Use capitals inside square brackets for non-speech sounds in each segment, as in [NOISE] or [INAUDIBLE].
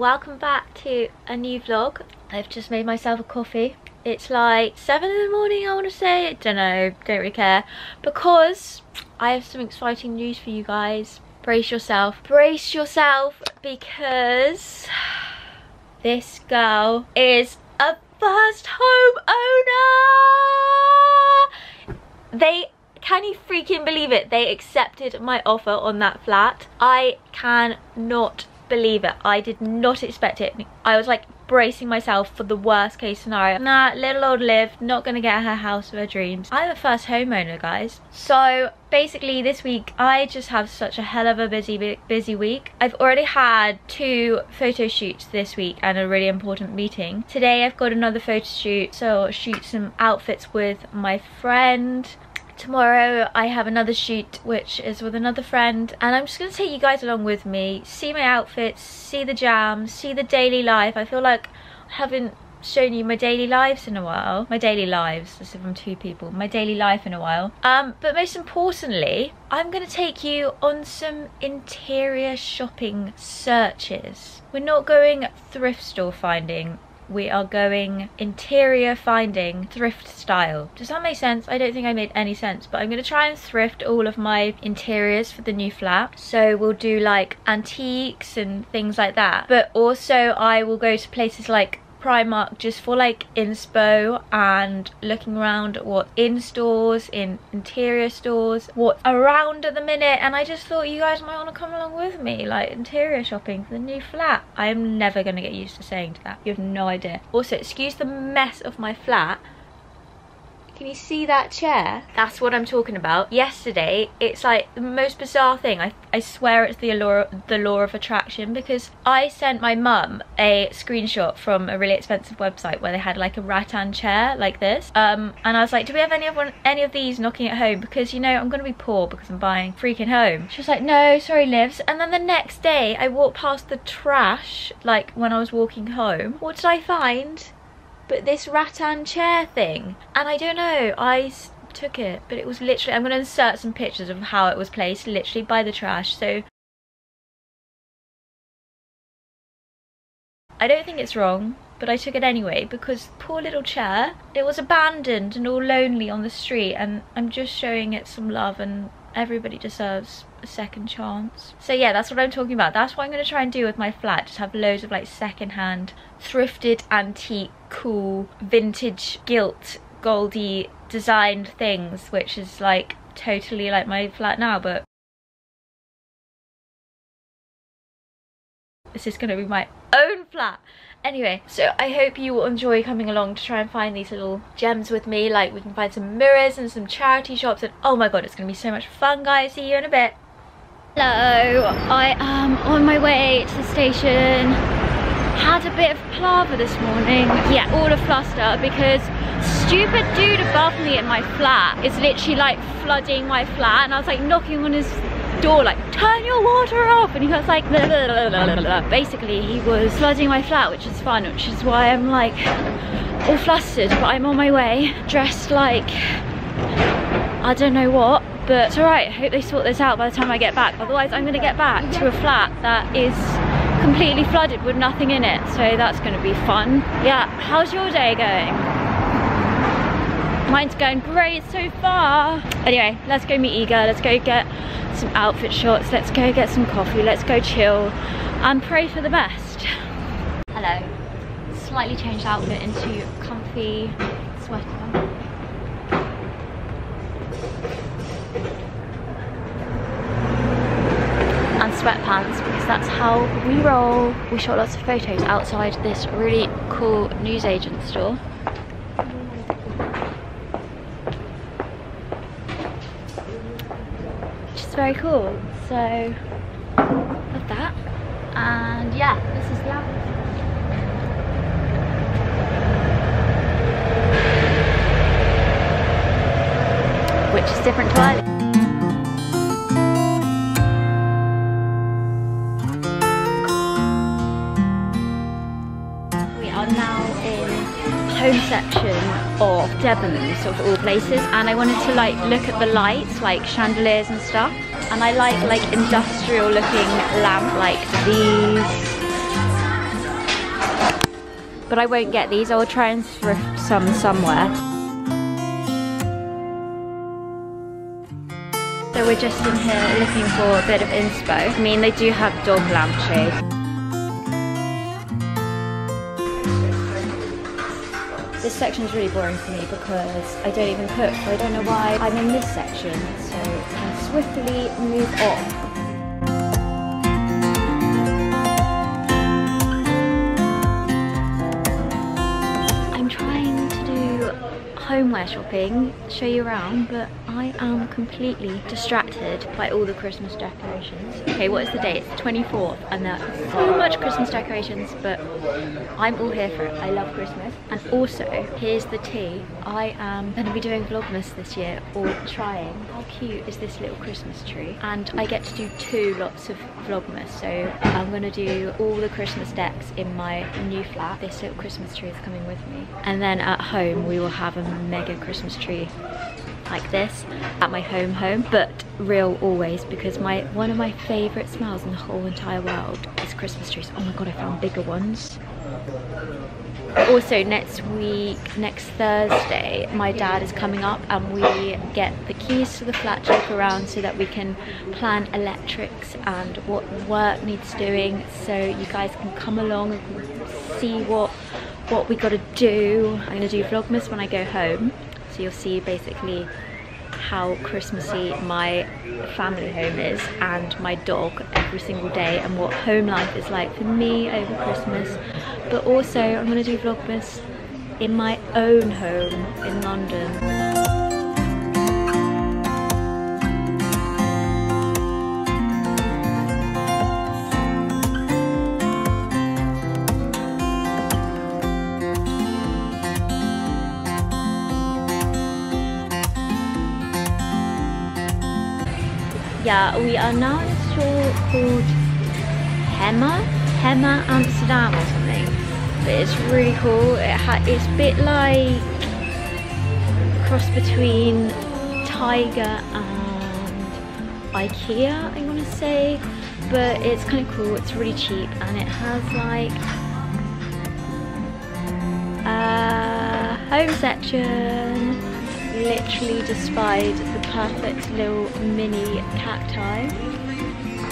Welcome back to a new vlog. I've just made myself a coffee. It's like 7 in the morning I want to say. Don't know, don't really care. Because I have some exciting news for you guys. Brace yourself. Brace yourself because this girl is a first home owner. They can you freaking believe it? They accepted my offer on that flat. I cannot believe it. I did not expect it. I was like bracing myself for the worst case scenario. Nah, little old Liv, not gonna get her house of her dreams. I'm a first homeowner, guys. So basically this week, I just have such a hell of a busy, busy week. I've already had two photo shoots this week and a really important meeting. Today I've got another photo shoot, so I'll shoot some outfits with my friend tomorrow I have another shoot which is with another friend and I'm just going to take you guys along with me, see my outfits, see the jams, see the daily life. I feel like I haven't shown you my daily lives in a while. My daily lives, as if I'm two people. My daily life in a while. Um, but most importantly, I'm going to take you on some interior shopping searches. We're not going thrift store finding we are going interior finding thrift style. Does that make sense? I don't think I made any sense, but I'm going to try and thrift all of my interiors for the new flat. So we'll do like antiques and things like that. But also I will go to places like Primark just for like inspo and looking around at what in stores, in interior stores, what's around at the minute and I just thought you guys might want to come along with me like interior shopping for the new flat. I am never going to get used to saying to that. You have no idea. Also, excuse the mess of my flat can you see that chair? That's what I'm talking about. Yesterday, it's like the most bizarre thing. I, I swear it's the law, the law of attraction because I sent my mum a screenshot from a really expensive website where they had like a rattan chair like this. Um, and I was like, do we have any of, one, any of these knocking at home? Because, you know, I'm going to be poor because I'm buying freaking home. She was like, no, sorry, Livs. And then the next day, I walked past the trash, like when I was walking home. What did I find? But this rattan chair thing. And I don't know I took it but it was literally I'm going to insert some pictures of how it was placed literally by the trash so I don't think it's wrong but I took it anyway because poor little chair it was abandoned and all lonely on the street and I'm just showing it some love and everybody deserves a second chance. So yeah, that's what I'm talking about. That's what I'm going to try and do with my flat. Just have loads of like second-hand, thrifted, antique, cool, vintage, gilt, goldy designed things, which is like totally like my flat now, but this is going to be my own flat. Anyway, so I hope you will enjoy coming along to try and find these little gems with me. Like, we can find some mirrors and some charity shops. And oh my god, it's going to be so much fun, guys. See you in a bit. Hello, I am on my way to the station. Had a bit of palaver this morning. Yeah, all a fluster because stupid dude above me in my flat is literally like flooding my flat and I was like knocking on his door like turn your water off. And he was like blah, blah, blah, basically he was flooding my flat which is fun which is why I'm like all flustered but I'm on my way dressed like I don't know what but it's alright. I hope they sort this out by the time I get back. Otherwise I'm gonna get back to a flat that is completely flooded with nothing in it so that's gonna be fun. Yeah how's your day going Mine's going great so far. Anyway, let's go meet Iga. Let's go get some outfit shots. Let's go get some coffee. Let's go chill and pray for the best. Hello. Slightly changed outfit into comfy sweater. and sweatpants because that's how we roll. We shot lots of photos outside this really cool newsagent store. Very cool. So, love that. And yeah, this is the outfit. Which is different to earlier. We are now in home section of Debenhams of all places and I wanted to like look at the lights like chandeliers and stuff And I like like industrial looking lamp like these. But I won't get these, I will try and thrift some somewhere. So we're just in here looking for a bit of inspo. I mean, they do have dog lampshades. This section is really boring for me because I don't even cook, so I don't know why I'm in this section. So swiftly move on. Homeware shopping, show you around, but I am completely distracted by all the Christmas decorations. Okay, what is the date? It's the 24th, and there's so much Christmas decorations, but I'm all here for it. I love Christmas. And also, here's the tea. I am going to be doing Vlogmas this year, or trying. How cute is this little Christmas tree? And I get to do two lots of Vlogmas, so I'm going to do all the Christmas decks in my new flat. This little Christmas tree is coming with me. And then at home, we will have a mega Christmas tree like this at my home home but real always because my one of my favorite smells in the whole entire world is Christmas trees. Oh my god I found bigger ones. Also next week next Thursday my dad is coming up and we get the keys to the flat to look around so that we can plan electrics and what work needs doing so you guys can come along and see what what we gotta do. I'm gonna do Vlogmas when I go home. So you'll see basically how Christmassy my family home is and my dog every single day and what home life is like for me over Christmas. But also I'm gonna do Vlogmas in my own home in London. Yeah, we are now in a store called Hema, Hema Amsterdam or something. But it's really cool. It it's a bit like a cross between Tiger and Ikea, I want to say. But it's kind of cool. It's really cheap and it has like a home section literally just the perfect little mini cacti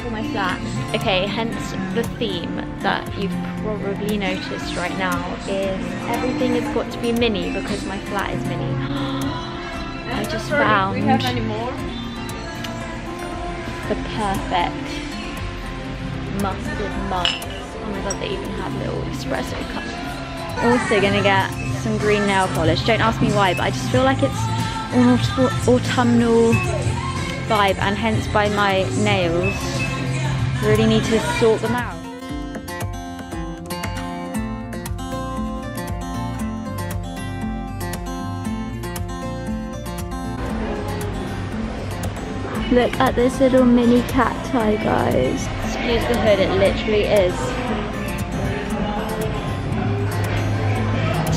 for my flat. Okay, hence the theme that you've probably noticed right now is everything has got to be mini because my flat is mini. [GASPS] I just found we have any more? the perfect mustard mugs. Oh my god, they even have little espresso cups. Also gonna get some green nail polish. Don't ask me why, but I just feel like it's an autumnal vibe and hence by my nails I really need to sort them out. Look at this little mini cacti guys. Excuse the hood, it literally is.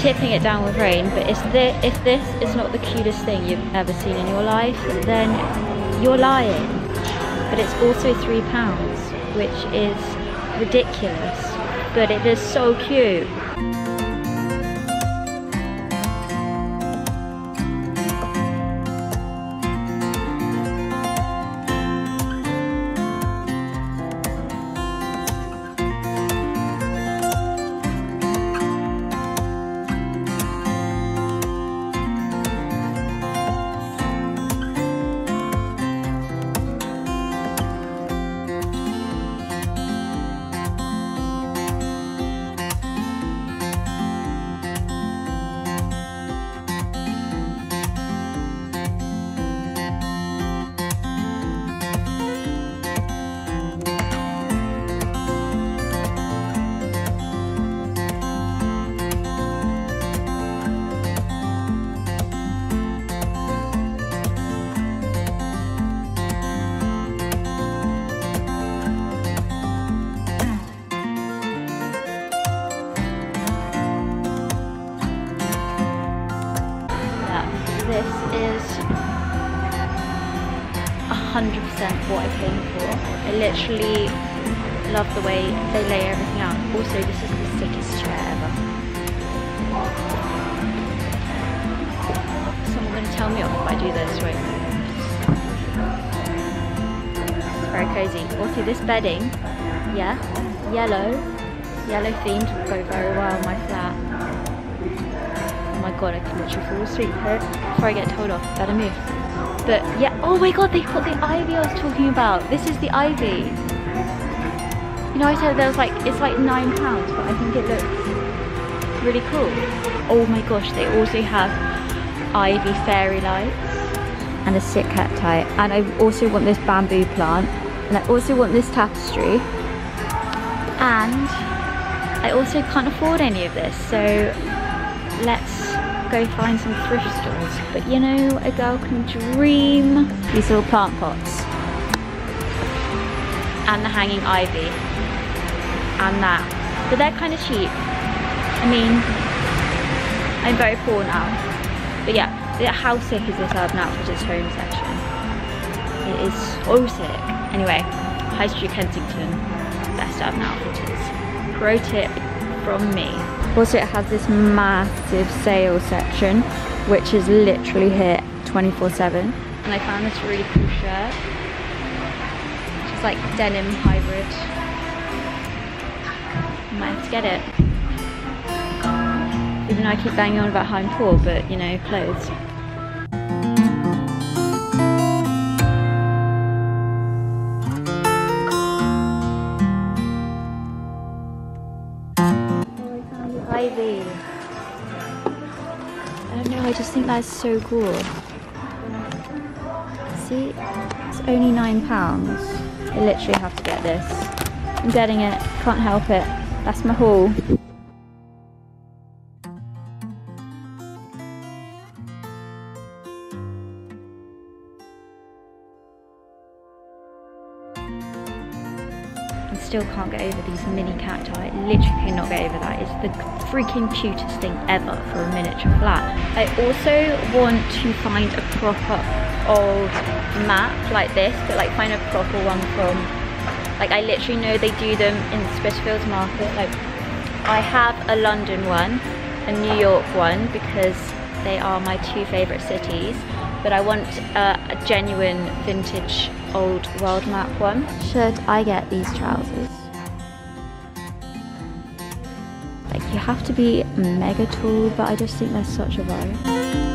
Tipping it down with rain, but if this is not the cutest thing you've ever seen in your life, then you're lying. But it's also three pounds, which is ridiculous, but it is so cute. What I came for. I literally love the way they lay everything out. Also, this is the sickest chair ever. Someone's gonna tell me off if I do this, wait. It's very cozy. Also, this bedding, yeah, yellow, yellow themed will go very well in my flat. Oh my god, I can literally fall asleep here before I get told off. Better move. But yeah, oh my god, they got the ivy I was talking about. This is the ivy. You know, I said there was like, it's like nine pounds, but I think it looks really cool. Oh my gosh, they also have ivy fairy lights and a sit cacti. And I also want this bamboo plant. And I also want this tapestry. And I also can't afford any of this. So let's go find some thrift stores. But you know, a girl can dream. These little plant pots. And the hanging ivy. And that. But they're kind of cheap. I mean, I'm very poor now. But yeah, how sick is this Urban Outfitters home section? It is so sick. Anyway, High Street Kensington, best Urban Outfitters. Pro tip from me. Also it has this massive sale section which is literally here 24-7 and I found this really cool shirt. It's like denim hybrid. I might have to get it. Even though I keep banging on about how I'm poor but you know clothes I just think that's so cool. See, it's only nine pounds. I literally have to get this. I'm getting it, can't help it. That's my haul. Still can't get over these mini cacti. I literally cannot get over that. It's the freaking cutest thing ever for a miniature flat. I also want to find a proper old map like this, but like find a proper one from, like I literally know they do them in Spitalfields Market. Like I have a London one, a New York one, because they are my two favourite cities but I want a, a genuine vintage old world map one. Should I get these trousers? Like you have to be mega tall, but I just think they're such a vibe.